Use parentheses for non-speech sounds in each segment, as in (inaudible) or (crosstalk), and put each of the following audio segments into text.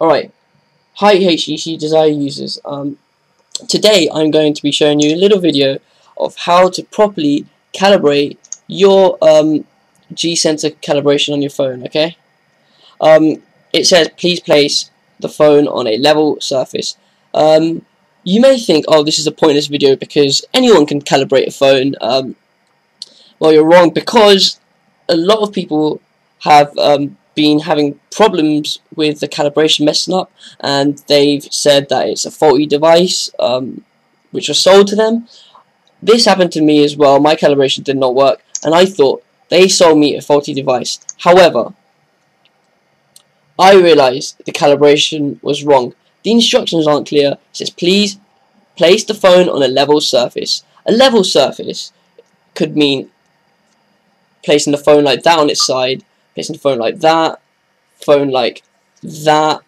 Alright, hi HTC Desire users. Um, today I'm going to be showing you a little video of how to properly calibrate your um, G-sensor calibration on your phone, okay? Um, it says please place the phone on a level surface. Um, you may think, oh, this is a pointless video because anyone can calibrate a phone. Um, well, you're wrong because a lot of people have um, been having problems with the calibration messing up and they've said that it's a faulty device um, which was sold to them. This happened to me as well. My calibration did not work and I thought they sold me a faulty device. However, I realized the calibration was wrong. The instructions aren't clear. It says please place the phone on a level surface. A level surface could mean placing the phone like that on its side placing the phone like that, phone like that,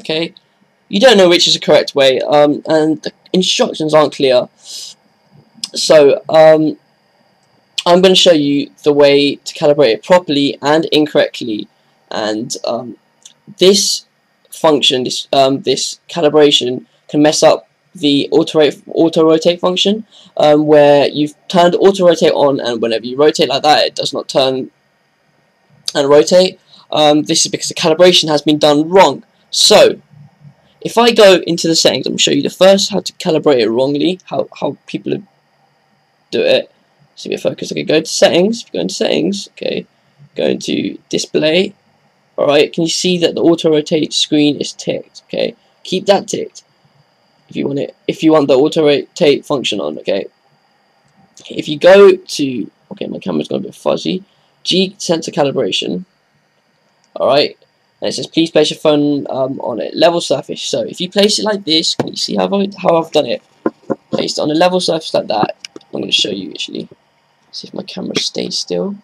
okay? You don't know which is the correct way, um, and the instructions aren't clear. So, um, I'm going to show you the way to calibrate it properly and incorrectly, and um, this function, this um, this calibration, can mess up the auto-rotate auto rotate function, um, where you've turned auto rotate on, and whenever you rotate like that, it does not turn and rotate. Um, this is because the calibration has been done wrong. So, if I go into the settings, I'm going show you the first how to calibrate it wrongly, how, how people do it. So you focus, okay, go to settings, go into settings, okay, go into display, alright, can you see that the auto rotate screen is ticked, okay, keep that ticked if you want it, if you want the auto rotate function on, okay. If you go to, okay, my camera's gone a bit fuzzy, G sensor calibration. Alright, and it says please place your phone um, on a level surface. So if you place it like this, can you see how I've, how I've done it? Placed on a level surface like that. I'm going to show you actually. See if my camera stays still.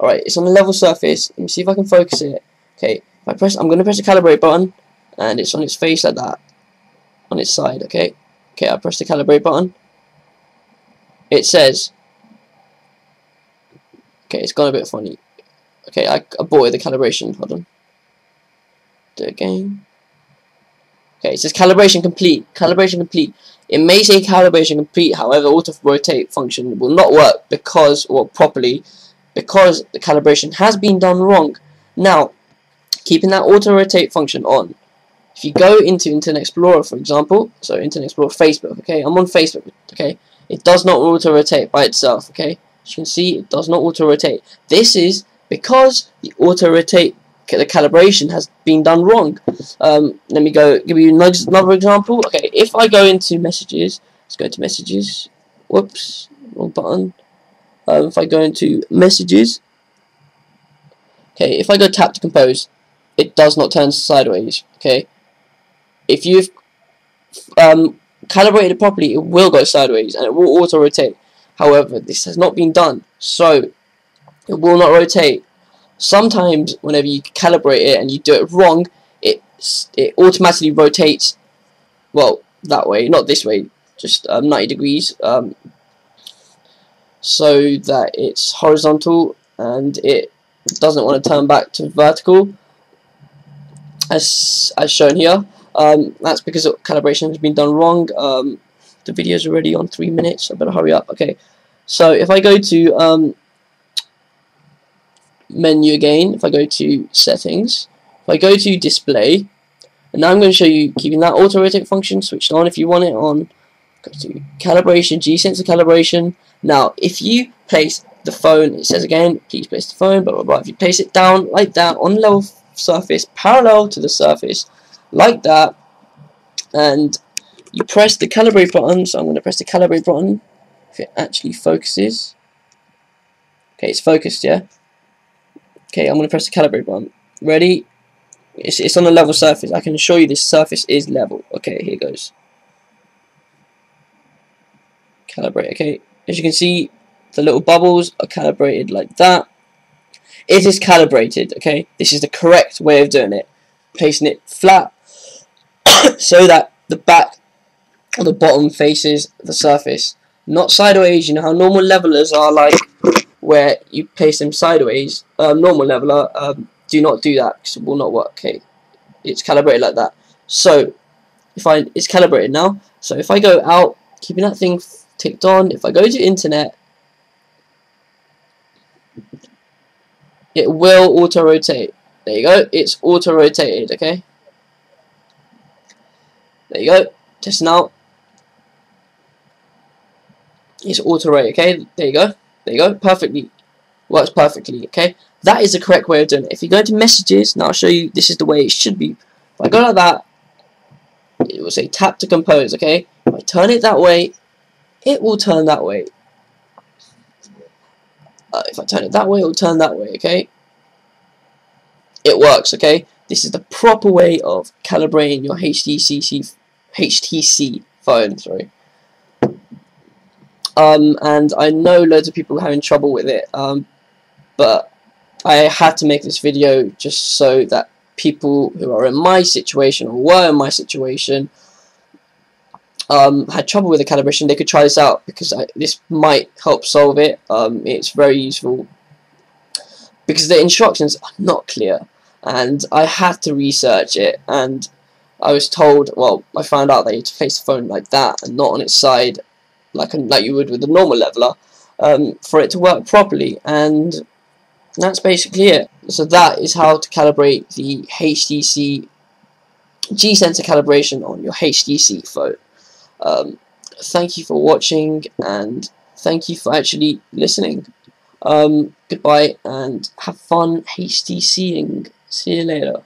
Alright, it's on a level surface. Let me see if I can focus it. Okay, if I press, I'm going to press the calibrate button, and it's on its face like that, on its side. Okay, okay, I press the calibrate button. It says Okay, it's gone a bit funny. Okay, I aborted the calibration. Hold on. Do it again. Okay, it says calibration complete. Calibration complete. It may say calibration complete, however, auto rotate function will not work because, or properly, because the calibration has been done wrong. Now, keeping that auto rotate function on. If you go into Internet Explorer, for example, so Internet Explorer Facebook, okay, I'm on Facebook, okay, it does not auto rotate by itself, okay. You can see, it does not auto-rotate. This is because the auto-rotate the calibration has been done wrong. Um, let me go give you another example. Okay, if I go into messages, let's go to messages. Whoops, wrong button. Um, if I go into messages, okay, if I go tap to compose, it does not turn sideways. Okay, if you've um, calibrated it properly, it will go sideways and it will auto rotate. However, this has not been done, so it will not rotate. Sometimes, whenever you calibrate it and you do it wrong, it it automatically rotates. Well, that way, not this way, just um, 90 degrees, um, so that it's horizontal and it doesn't want to turn back to vertical, as as shown here. Um, that's because calibration has been done wrong. Um, the video is already on three minutes, I better hurry up. Okay, so if I go to um, menu again, if I go to settings, if I go to display, and now I'm going to show you keeping that auto rotate function switched on if you want it on. Go to calibration, G-sensor calibration. Now, if you place the phone, it says again, please place the phone, blah blah blah. If you place it down like that on level surface, parallel to the surface, like that, and you press the calibrate button, so I'm going to press the calibrate button, if it actually focuses. Okay, it's focused, yeah? Okay, I'm going to press the calibrate button. Ready? It's, it's on a level surface. I can assure you this surface is level. Okay, here goes. Calibrate, okay. As you can see, the little bubbles are calibrated like that. It is calibrated, okay? This is the correct way of doing it. Placing it flat (coughs) so that the back or the bottom faces the surface. Not sideways, you know how normal levelers are like, where you place them sideways. Um, normal leveler, um, do not do that because it will not work. Okay, it's calibrated like that. So if I it's calibrated now. So if I go out, keeping that thing ticked on, if I go to internet, it will auto rotate. There you go. It's auto rotated. Okay. There you go. Just now. It's auto rotate. Okay. There you go. There you go. Perfectly. Works perfectly. Okay. That is the correct way of doing it. If you go into messages, now I'll show you. This is the way it should be. If I go like that, it will say tap to compose. Okay. If I turn it that way, it will turn that way. Uh, if I turn it that way, it will turn that way, okay? It works, okay? This is the proper way of calibrating your HTC, HTC phone, sorry. Um, and I know loads of people having trouble with it, um, but I had to make this video just so that people who are in my situation or were in my situation um, had trouble with the calibration, they could try this out because I, this might help solve it. Um, it's very useful because the instructions are not clear and I had to research it and I was told, well, I found out that you had to place the phone like that and not on its side like, like you would with a normal leveler um, for it to work properly and that's basically it. So that is how to calibrate the HTC G-Sensor calibration on your HTC phone. Um, thank you for watching and thank you for actually listening. Um, goodbye and have fun HTCing. See you later.